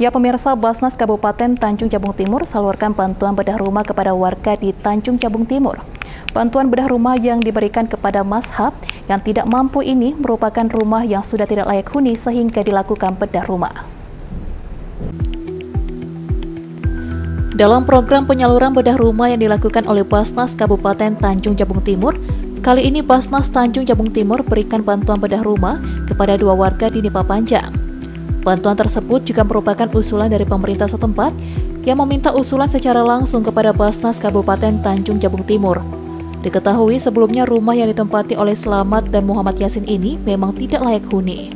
Ya pemirsa, Basnas Kabupaten Tanjung Jabung Timur salurkan bantuan bedah rumah kepada warga di Tanjung Jabung Timur. Bantuan bedah rumah yang diberikan kepada Mashab yang tidak mampu ini merupakan rumah yang sudah tidak layak huni sehingga dilakukan bedah rumah. Dalam program penyaluran bedah rumah yang dilakukan oleh Basnas Kabupaten Tanjung Jabung Timur, kali ini Basnas Tanjung Jabung Timur berikan bantuan bedah rumah kepada dua warga di Nipa Panjang. Bantuan tersebut juga merupakan usulan dari pemerintah setempat yang meminta usulan secara langsung kepada Basnas Kabupaten Tanjung Jabung Timur. Diketahui sebelumnya rumah yang ditempati oleh Selamat dan Muhammad Yasin ini memang tidak layak huni.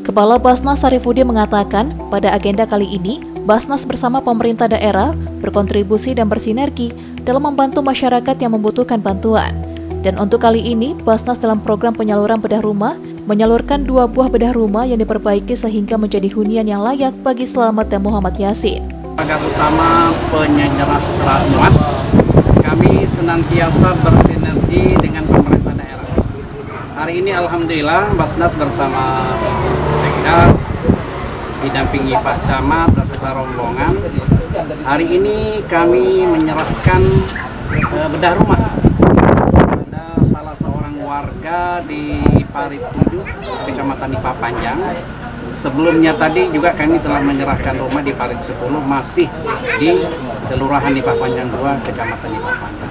Kepala Basnas Sarifudi mengatakan, pada agenda kali ini, Basnas bersama pemerintah daerah berkontribusi dan bersinergi dalam membantu masyarakat yang membutuhkan bantuan. Dan untuk kali ini, Basnas dalam program penyaluran bedah rumah menyalurkan dua buah bedah rumah yang diperbaiki sehingga menjadi hunian yang layak bagi Selamat dan Muhammad Yasin. Agar utama penyerah rahmat, kami senantiasa bersinergi dengan pemerintah daerah. Hari ini Alhamdulillah Basnas bersama Sekda didampingi Pak Camat beserta rombongan. Hari ini kami menyerahkan uh, bedah rumah warga di Parit 7, Kecamatan Nipa Panjang. Sebelumnya tadi juga kami telah menyerahkan rumah di Parit 10 masih di Kelurahan Nipa Panjang 2, Kecamatan Nipa Panjang.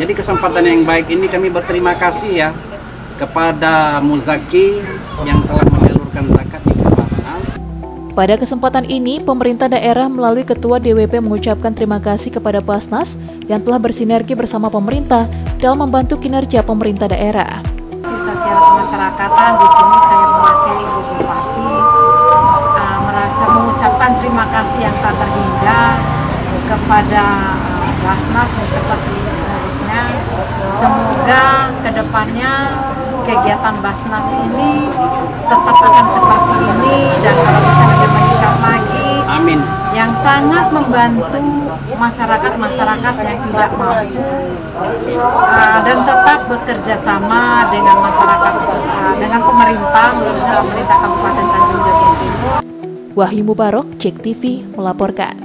Jadi kesempatan yang baik ini kami berterima kasih ya kepada Muzaki yang telah menyalurkan zakat di Basnas. Pada kesempatan ini, pemerintah daerah melalui Ketua DWP mengucapkan terima kasih kepada Basnas yang telah bersinergi bersama pemerintah dalam membantu kinerja pemerintah daerah sosial kemasyarakatan di sini saya mewakili Ibu Bupati uh, merasa mengucapkan terima kasih yang tak terhingga kepada uh, Basnas beserta seluruh pengurusnya. Semoga ke depannya kegiatan Basnas ini tetap akan seperti ini dan kalau bisa sangat membantu masyarakat-masyarakat yang tidak mampu uh, dan tetap bekerja sama dengan masyarakat uh, dengan pemerintah khususnya pemerintah Kabupaten Tanjung Jabung. Wahyu Mubarok, Cek TV melaporkan.